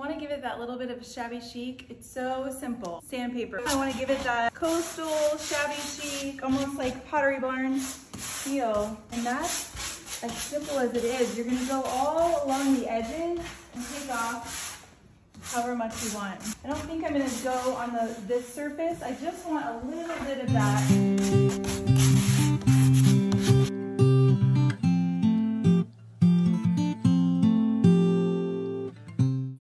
want to give it that little bit of shabby chic, it's so simple. Sandpaper. I want to give it that coastal, shabby chic, almost like Pottery Barn feel. And that's as simple as it is. You're gonna go all along the edges and take off however much you want. I don't think I'm gonna go on the this surface. I just want a little bit of that